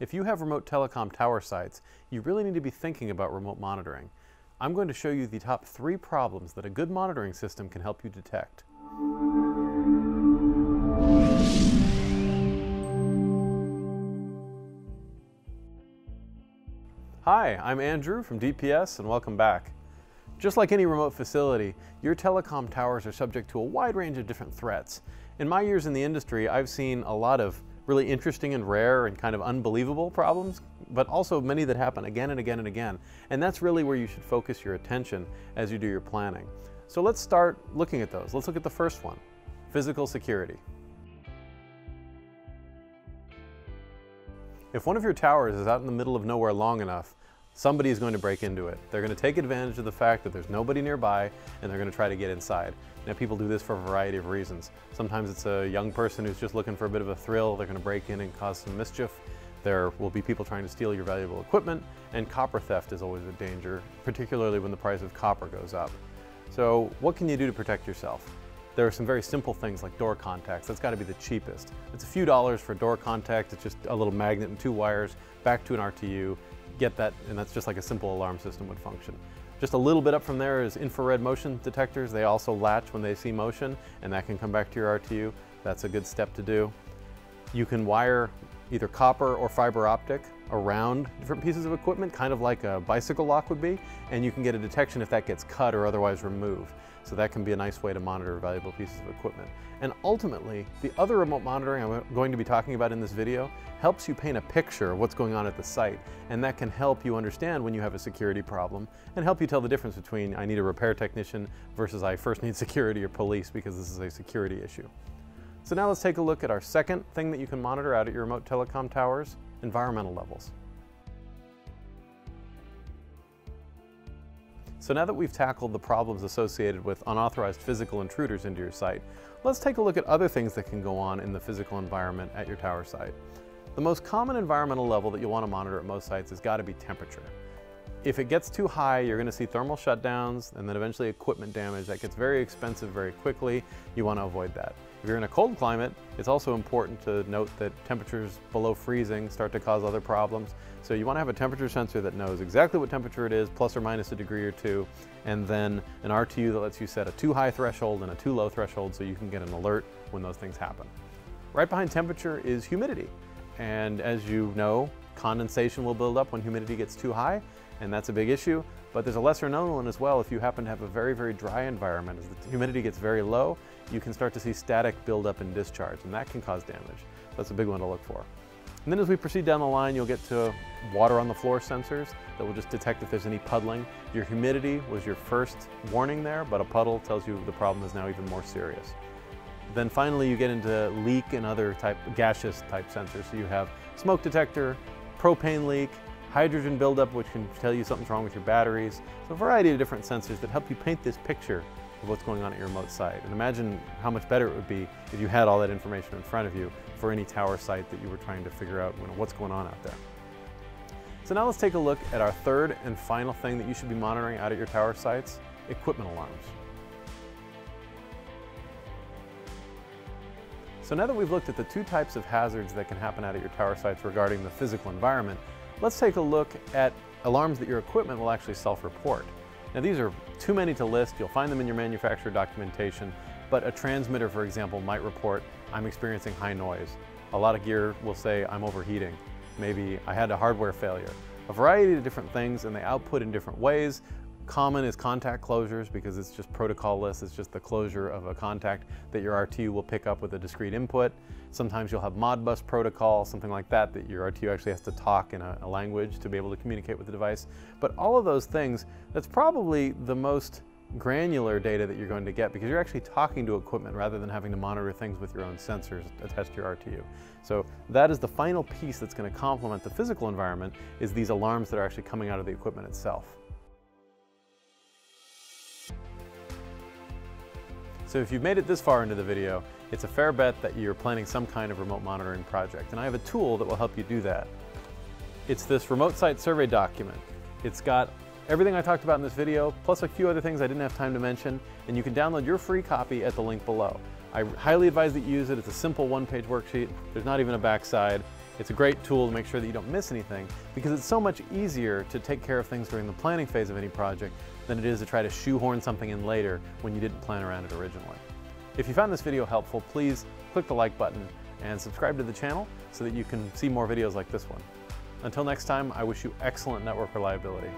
If you have remote telecom tower sites, you really need to be thinking about remote monitoring. I'm going to show you the top three problems that a good monitoring system can help you detect. Hi, I'm Andrew from DPS and welcome back. Just like any remote facility, your telecom towers are subject to a wide range of different threats. In my years in the industry, I've seen a lot of really interesting and rare and kind of unbelievable problems, but also many that happen again and again and again. And that's really where you should focus your attention as you do your planning. So let's start looking at those. Let's look at the first one, physical security. If one of your towers is out in the middle of nowhere long enough, somebody is going to break into it. They're going to take advantage of the fact that there's nobody nearby and they're going to try to get inside. Now people do this for a variety of reasons. Sometimes it's a young person who's just looking for a bit of a thrill. They're going to break in and cause some mischief. There will be people trying to steal your valuable equipment and copper theft is always a danger, particularly when the price of copper goes up. So what can you do to protect yourself? There are some very simple things like door contacts. That's got to be the cheapest. It's a few dollars for a door contact. It's just a little magnet and two wires back to an RTU. Get that, and that's just like a simple alarm system would function. Just a little bit up from there is infrared motion detectors. They also latch when they see motion and that can come back to your RTU. That's a good step to do. You can wire either copper or fiber optic around different pieces of equipment, kind of like a bicycle lock would be, and you can get a detection if that gets cut or otherwise removed. So that can be a nice way to monitor valuable pieces of equipment. And ultimately, the other remote monitoring I'm going to be talking about in this video helps you paint a picture of what's going on at the site. And that can help you understand when you have a security problem and help you tell the difference between I need a repair technician versus I first need security or police because this is a security issue. So now let's take a look at our second thing that you can monitor out at your remote telecom towers, environmental levels. So now that we've tackled the problems associated with unauthorized physical intruders into your site, let's take a look at other things that can go on in the physical environment at your tower site. The most common environmental level that you'll want to monitor at most sites has got to be temperature. If it gets too high, you're going to see thermal shutdowns and then eventually equipment damage. That gets very expensive very quickly. You want to avoid that. If you're in a cold climate, it's also important to note that temperatures below freezing start to cause other problems. So you want to have a temperature sensor that knows exactly what temperature it is, plus or minus a degree or two, and then an RTU that lets you set a too high threshold and a too low threshold so you can get an alert when those things happen. Right behind temperature is humidity. And as you know, condensation will build up when humidity gets too high, and that's a big issue. But there's a lesser known one as well. If you happen to have a very, very dry environment, as the humidity gets very low, you can start to see static buildup and discharge, and that can cause damage. That's a big one to look for. And then as we proceed down the line, you'll get to water on the floor sensors that will just detect if there's any puddling. Your humidity was your first warning there, but a puddle tells you the problem is now even more serious. Then finally you get into leak and other type gaseous type sensors. So you have smoke detector, propane leak, hydrogen buildup, which can tell you something's wrong with your batteries. So a variety of different sensors that help you paint this picture of what's going on at your remote site. And imagine how much better it would be if you had all that information in front of you for any tower site that you were trying to figure out you know, what's going on out there. So now let's take a look at our third and final thing that you should be monitoring out at your tower sites, equipment alarms. So now that we've looked at the two types of hazards that can happen out at your tower sites regarding the physical environment, Let's take a look at alarms that your equipment will actually self-report. Now these are too many to list, you'll find them in your manufacturer documentation, but a transmitter, for example, might report, I'm experiencing high noise. A lot of gear will say, I'm overheating. Maybe I had a hardware failure. A variety of different things and they output in different ways. Common is contact closures because it's just protocol-less. It's just the closure of a contact that your RTU will pick up with a discrete input. Sometimes you'll have Modbus protocol, something like that, that your RTU actually has to talk in a, a language to be able to communicate with the device. But all of those things, that's probably the most granular data that you're going to get because you're actually talking to equipment rather than having to monitor things with your own sensors attached to your RTU. So that is the final piece that's going to complement the physical environment is these alarms that are actually coming out of the equipment itself. So if you've made it this far into the video, it's a fair bet that you're planning some kind of remote monitoring project, and I have a tool that will help you do that. It's this remote site survey document. It's got everything I talked about in this video, plus a few other things I didn't have time to mention, and you can download your free copy at the link below. I highly advise that you use it. It's a simple one-page worksheet. There's not even a backside, It's a great tool to make sure that you don't miss anything because it's so much easier to take care of things during the planning phase of any project than it is to try to shoehorn something in later when you didn't plan around it originally. If you found this video helpful, please click the like button and subscribe to the channel so that you can see more videos like this one. Until next time, I wish you excellent network reliability.